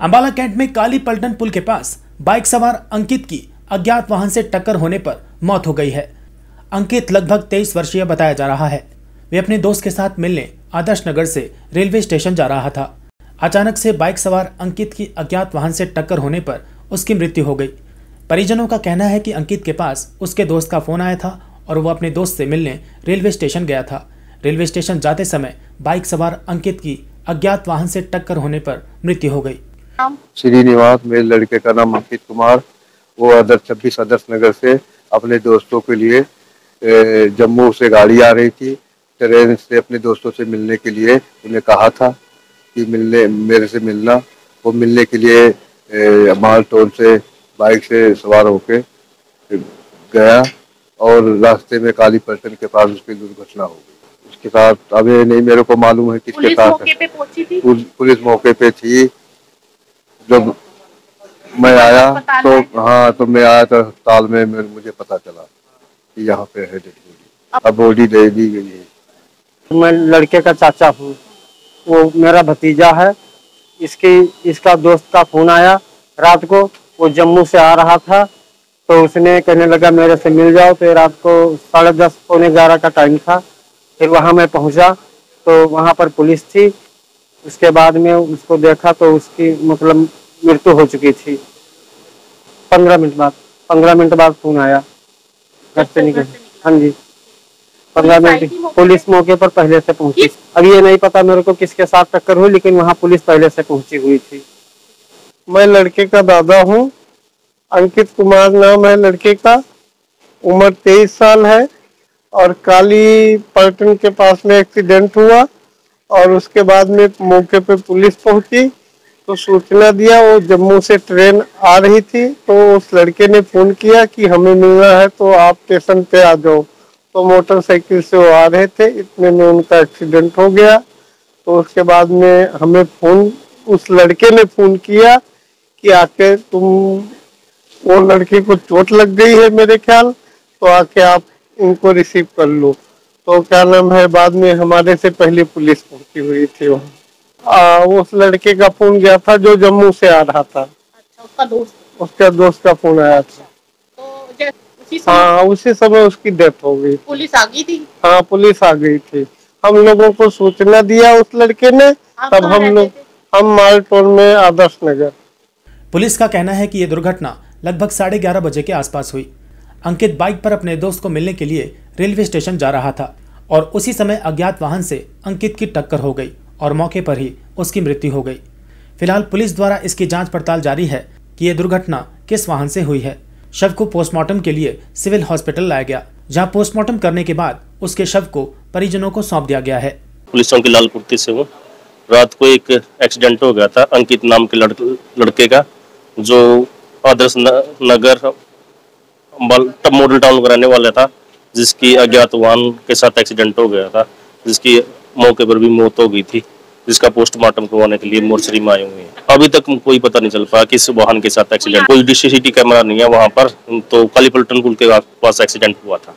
Ambala cantt में काली पलटन पुल के पास बाइक सवार अंकित की अज्ञात वाहन से टक्कर होने पर मौत हो गई है। अंकित लगभग तेईस वर्षीय बताया जा रहा है। वे अपने दोस्त के साथ मिलने आदर्श नगर से रेलवे स्टेशन जा रहा था। अचानक से बाइक सवार अंकित की अज्ञात वाहन से टक्कर होने पर उसकी मृत्यु हो गई। परिजनों का कहना है कि अंकित के पास उसके दोस्त का फ़ोन आया था और वो अपने दोस्त से मिलने रेलवे स्टेशन गया था। रेलवे स्टेशन जाते समय बाइक सवार अंकित की अज्ञात वाहन से टक्कर होने पर मृत्यु हो गई। श्रीनिवास मेरे लड़के का नाम अंकित कुमार। वो अदर छब्बीस आदर्श नगर से अपने दोस्तों के लिए जम्मू से गाड़ी आ रही थी। ट्रेन से अपने दोस्तों से मिलने के लिए उन्हें कहा था कि मिलने मेरे से मिलना। वो मिलने के लिए माल टोल से बाइक से सवार होके गया और रास्ते में काली पलटन के पास उसकी दुर्घटना हो गई। उसके साथ अभी नहीं मेरे को मालूम है किसके साथ पुलिस मौके पे थी। जब मैं आया तो हाँ तो मैं आया तो अस्पताल में मुझे पता चला कि यहाँ पे है डेड बॉडी। अब बॉडी दे दी गई है। मैं लड़के का चाचा हूँ। वो मेरा भतीजा है। इसकी इसका दोस्त का फ़ोन आया रात को। वो जम्मू से आ रहा था। तो उसने कहने लगा मेरे से मिल जाओ। तो रात को साढ़े दस पौने ग्यारह का टाइम था। फिर वहाँ मैं पहुँचा। तो वहाँ पर पुलिस थी। उसके बाद में उसको देखा तो उसकी मतलब मृत्यु हो चुकी थी। पंद्रह मिनट बाद पंद्रह मिनट बाद फ़ोन आया। घर से निकल। हाँ जी। पंद्रह मिनट पुलिस मौके पर पहले से पहुँची। अब ये नहीं पता मेरे को किसके साथ टक्कर हुई लेकिन वहाँ पुलिस पहले से पहुँची हुई थी। मैं लड़के का दादा हूँ। अंकित कुमार नाम है लड़के का। उम्र तेईस साल है और काली पलटन के पास में एक्सीडेंट हुआ। और उसके बाद में मौके पे पुलिस पहुँची तो सूचना दिया, वो जम्मू से ट्रेन आ रही थी तो उस लड़के ने फ़ोन किया कि हमें मिलना है तो आप स्टेशन पे आ जाओ। तो मोटरसाइकिल से वो आ रहे थे, इतने में उनका एक्सीडेंट हो गया। तो उसके बाद में हमें फ़ोन, उस लड़के ने फ़ोन किया कि आके तुम, वो लड़के को चोट लग गई है मेरे ख्याल तो आके आप इनको रिसीव कर लो। तो क्या नाम है बाद में हमारे से पहले पुलिस पहुँची हुई थी वहाँ उस लड़के का फ़ोन गया था जो जम्मू से आ रहा था। अच्छा उसका दोस्त। उसका दोस्त का फ़ोन आया था। तो जै- उसी समय हाँ उसी समय उसकी डेथ हो गई पुलिस आ गई थी? हाँ पुलिस आ गई थी। हम लोगों को सूचना दिया उस लड़के ने तब हम लोग? हम मालटोल में आदर्श नगर। पुलिस का कहना है कि ये दुर्घटना लगभग साढ़े ग्यारह बजे के आसपास हुई। अंकित बाइक पर अपने दोस्त को मिलने के लिए रेलवे स्टेशन जा रहा था और उसी समय अज्ञात वाहन से अंकित की टक्कर हो गई और मौके पर ही उसकी मृत्यु हो गई। फ़िलहाल पुलिस द्वारा इसकी जाँच पड़ताल जारी है कि यह दुर्घटना किस वाहन से हुई है। शव को पोस्टमार्टम के लिए सिविल हॉस्पिटल लाया गया, जहाँ पोस्टमार्टम करने के बाद उसके शव को परिजनों को सौंप दिया गया है। पुलिस चौकी लालपुर्ती से हूँ। रात को एक एक्सीडेंट हो गया था, अंकित नाम के लड़के का, जो आदर्श नगर अम्बाल- मॉडल टाउन का रहने वाला था जिसकी अज्ञात वाहन के साथ एक्सीडेंट हो गया था जिसकी मौके पर भी मौत हो गई थी जिसका पोस्टमार्टम करवाने के लिए मोर्चरी में आए हुए हैं। अभी तक कोई पता नहीं चल पाया किस वाहन के साथ एक्सीडेंट कोई सीसीटीवी कैमरा नहीं है वहाँ पर तो काली पलटन पुल के पास एक्सीडेंट हुआ था।